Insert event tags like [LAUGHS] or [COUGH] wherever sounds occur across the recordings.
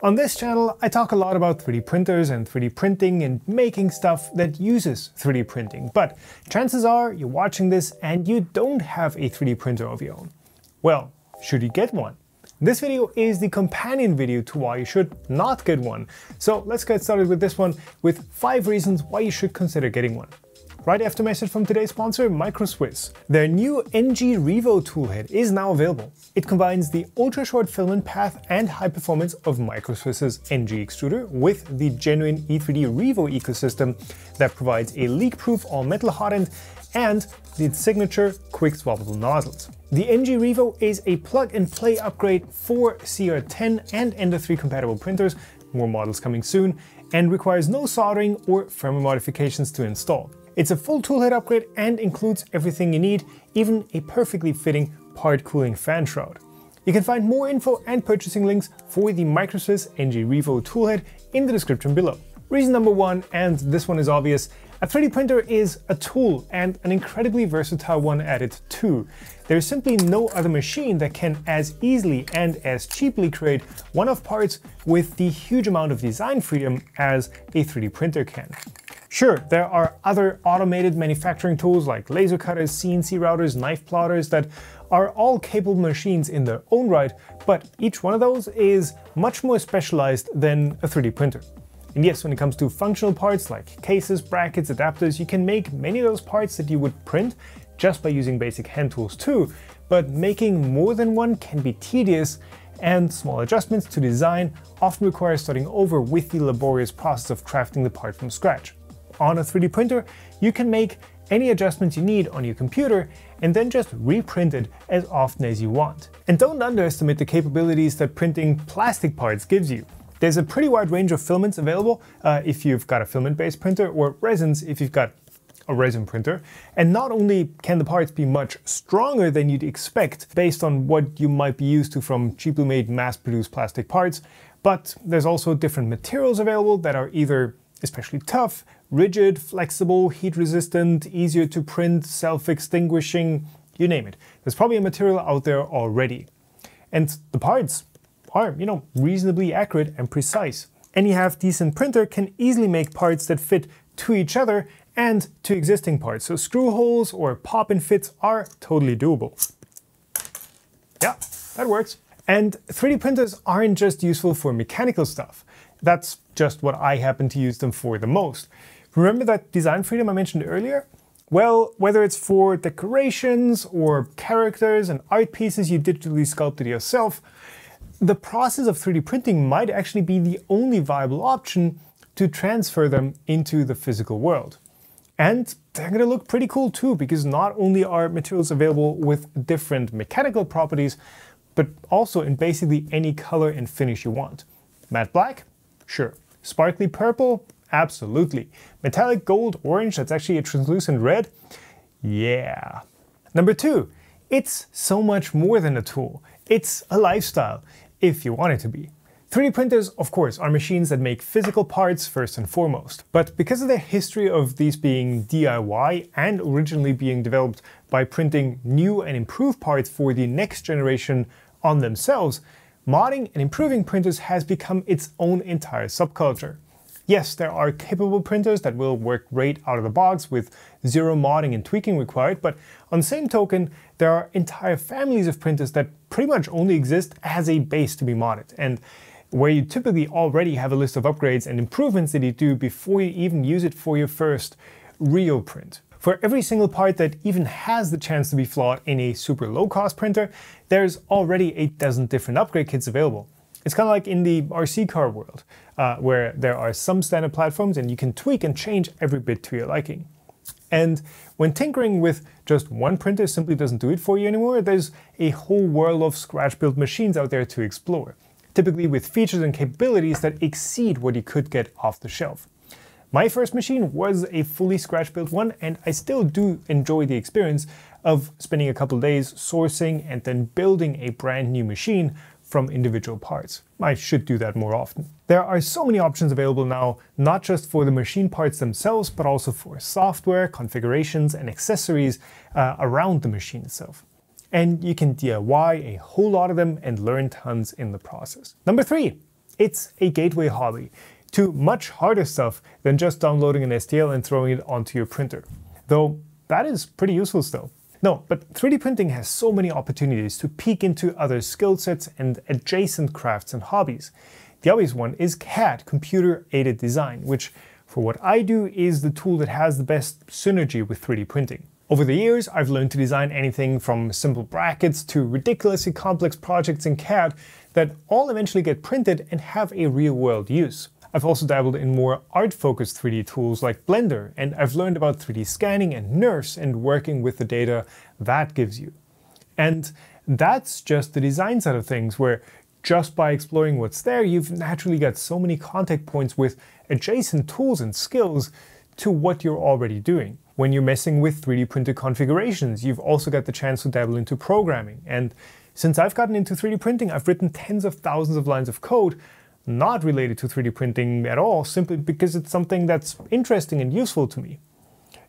On this channel, I talk a lot about 3D printers and 3D printing and making stuff that uses 3D printing, but chances are you're watching this and you don't have a 3D printer of your own. Well, should you get one? This video is the companion video to why you should not get one. So let's get started with this one with 5 reasons why you should consider getting one right after message from today's sponsor, MicroSwiss. Their new NG Revo toolhead is now available. It combines the ultra-short filament path and high performance of MicroSwiss's NG extruder with the genuine E3D Revo ecosystem that provides a leak-proof all-metal hot end and the signature quick swappable nozzles. The NG Revo is a plug-and-play upgrade for CR10 and Ender 3 compatible printers, more models coming soon, and requires no soldering or firmware modifications to install. It's a full toolhead upgrade and includes everything you need, even a perfectly fitting part cooling fan shroud. You can find more info and purchasing links for the MicroSwiss NG Revo toolhead in the description below. Reason number one, and this one is obvious, a 3D printer is a tool and an incredibly versatile one at it too. There is simply no other machine that can as easily and as cheaply create one-off parts with the huge amount of design freedom as a 3D printer can. Sure, there are other automated manufacturing tools like laser cutters, CNC routers, knife plotters that are all capable machines in their own right, but each one of those is much more specialized than a 3D printer. And yes, when it comes to functional parts like cases, brackets, adapters, you can make many of those parts that you would print just by using basic hand tools too, but making more than one can be tedious and small adjustments to design often require starting over with the laborious process of crafting the part from scratch on a 3D printer, you can make any adjustments you need on your computer and then just reprint it as often as you want. And don't underestimate the capabilities that printing plastic parts gives you. There's a pretty wide range of filaments available uh, if you've got a filament-based printer or resins if you've got a resin printer. And not only can the parts be much stronger than you'd expect based on what you might be used to from cheaply made mass-produced plastic parts, but there's also different materials available that are either especially tough, rigid, flexible, heat resistant, easier to print, self-extinguishing, you name it. There's probably a material out there already. And the parts are, you know, reasonably accurate and precise. Any half-decent printer can easily make parts that fit to each other and to existing parts, so screw holes or pop-in fits are totally doable. Yeah, that works. And 3D printers aren't just useful for mechanical stuff. That's just what I happen to use them for the most. Remember that design freedom I mentioned earlier? Well, whether it's for decorations or characters and art pieces you digitally sculpted yourself, the process of 3D printing might actually be the only viable option to transfer them into the physical world. And they're gonna look pretty cool too, because not only are materials available with different mechanical properties, but also in basically any color and finish you want. Matte black? Sure. Sparkly purple? Absolutely. Metallic gold, orange, that's actually a translucent red? Yeah. Number two, it's so much more than a tool. It's a lifestyle, if you want it to be. 3D printers, of course, are machines that make physical parts first and foremost. But because of the history of these being DIY and originally being developed by printing new and improved parts for the next generation on themselves, modding and improving printers has become its own entire subculture. Yes, there are capable printers that will work great out of the box with zero modding and tweaking required, but on the same token, there are entire families of printers that pretty much only exist as a base to be modded, and where you typically already have a list of upgrades and improvements that you do before you even use it for your first real print. For every single part that even has the chance to be flawed in a super low cost printer, there's already a dozen different upgrade kits available. It's kind of like in the RC car world, uh, where there are some standard platforms and you can tweak and change every bit to your liking. And when tinkering with just one printer simply doesn't do it for you anymore, there's a whole world of scratch-built machines out there to explore, typically with features and capabilities that exceed what you could get off the shelf. My first machine was a fully scratch built one, and I still do enjoy the experience of spending a couple days sourcing and then building a brand new machine from individual parts. I should do that more often. There are so many options available now, not just for the machine parts themselves, but also for software, configurations, and accessories uh, around the machine itself. And you can DIY a whole lot of them and learn tons in the process. Number three, It's a gateway hobby to much harder stuff than just downloading an STL and throwing it onto your printer. Though that is pretty useful still. No, but 3D printing has so many opportunities to peek into other skill sets and adjacent crafts and hobbies. The obvious one is CAD, computer aided design, which for what I do is the tool that has the best synergy with 3D printing. Over the years, I've learned to design anything from simple brackets to ridiculously complex projects in CAD that all eventually get printed and have a real world use. I've also dabbled in more art-focused 3D tools like Blender, and I've learned about 3D scanning and NURBS and working with the data that gives you. And that's just the design side of things, where just by exploring what's there, you've naturally got so many contact points with adjacent tools and skills to what you're already doing. When you're messing with 3D printed configurations, you've also got the chance to dabble into programming. And since I've gotten into 3D printing, I've written tens of thousands of lines of code not related to 3D printing at all, simply because it's something that's interesting and useful to me.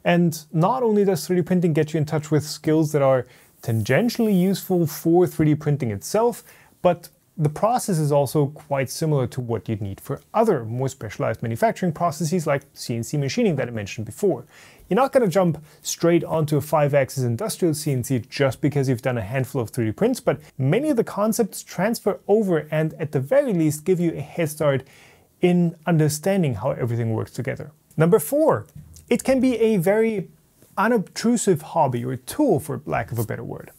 And not only does 3D printing get you in touch with skills that are tangentially useful for 3D printing itself, but the process is also quite similar to what you'd need for other more specialized manufacturing processes like CNC machining that I mentioned before. You're not going to jump straight onto a 5-axis industrial CNC just because you've done a handful of 3D prints, but many of the concepts transfer over and at the very least give you a head start in understanding how everything works together. Number four, it can be a very unobtrusive hobby or tool for lack of a better word.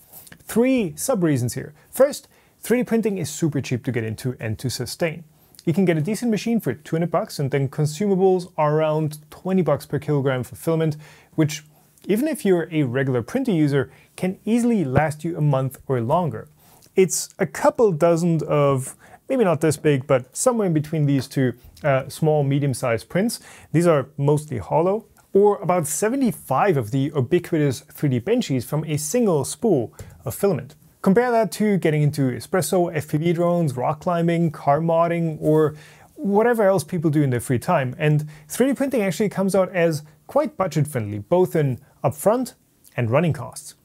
Three sub-reasons here. First, 3D printing is super cheap to get into and to sustain. You can get a decent machine for 200 bucks and then consumables are around 20 bucks per kilogram for filament, which even if you're a regular printer user, can easily last you a month or longer. It's a couple dozen of, maybe not this big, but somewhere in between these two uh, small, medium-sized prints. These are mostly hollow, or about 75 of the ubiquitous 3D benchies from a single spool of filament. Compare that to getting into espresso, FPV drones, rock climbing, car modding, or whatever else people do in their free time. And 3D printing actually comes out as quite budget friendly, both in upfront and running costs.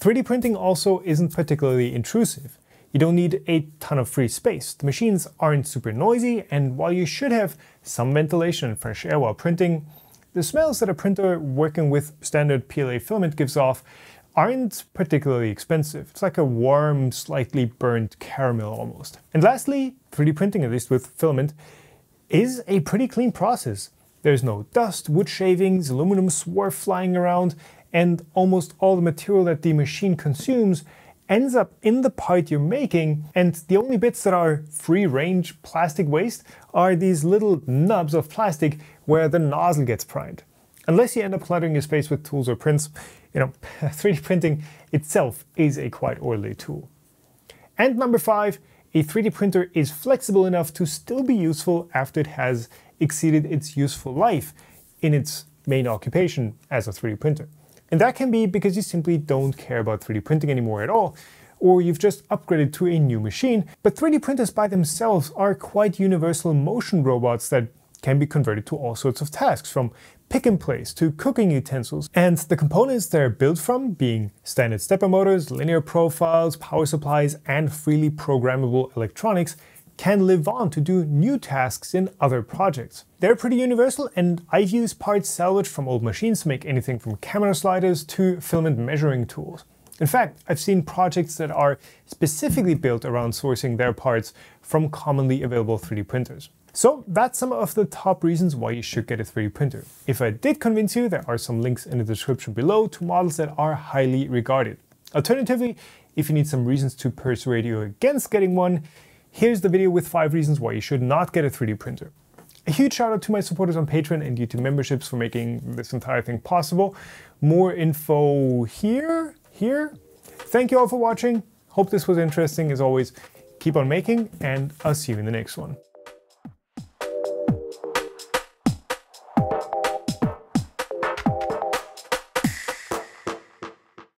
3D printing also isn't particularly intrusive. You don't need a ton of free space. The machines aren't super noisy, and while you should have some ventilation and fresh air while printing, the smells that a printer working with standard PLA filament gives off aren't particularly expensive. It's like a warm, slightly burnt caramel almost. And lastly, 3D printing, at least with filament, is a pretty clean process. There's no dust, wood shavings, aluminum swarf flying around, and almost all the material that the machine consumes ends up in the part you're making, and the only bits that are free-range plastic waste are these little nubs of plastic where the nozzle gets primed. Unless you end up cluttering your space with tools or prints, you know, [LAUGHS] 3D printing itself is a quite orderly tool. And number five, a 3D printer is flexible enough to still be useful after it has exceeded its useful life in its main occupation as a 3D printer. And that can be because you simply don't care about 3D printing anymore at all, or you've just upgraded to a new machine. But 3D printers by themselves are quite universal motion robots that can be converted to all sorts of tasks, from pick and place to cooking utensils, and the components they're built from, being standard stepper motors, linear profiles, power supplies, and freely programmable electronics, can live on to do new tasks in other projects. They're pretty universal, and I've used parts salvaged from old machines to make anything from camera sliders to filament measuring tools. In fact, I've seen projects that are specifically built around sourcing their parts from commonly available 3D printers. So that's some of the top reasons why you should get a 3D printer. If I did convince you, there are some links in the description below to models that are highly regarded. Alternatively, if you need some reasons to persuade you against getting one, here's the video with 5 reasons why you should not get a 3D printer. A huge shout out to my supporters on Patreon and YouTube memberships for making this entire thing possible. More info here, here. Thank you all for watching. Hope this was interesting. As always, keep on making and I'll see you in the next one.